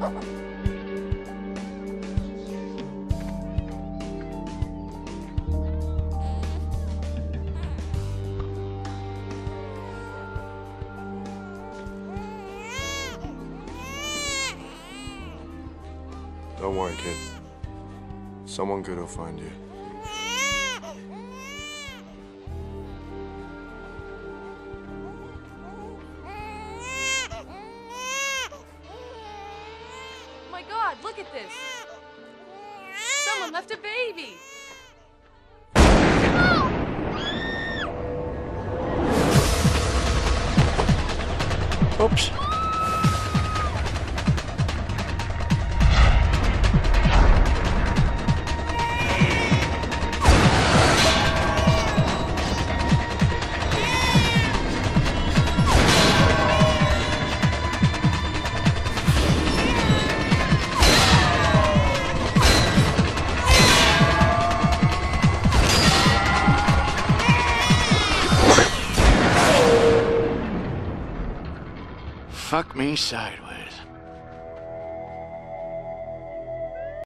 Don't worry, kid. Someone good will find you. My God, look at this. Someone left a baby. Oops. Fuck me sideways.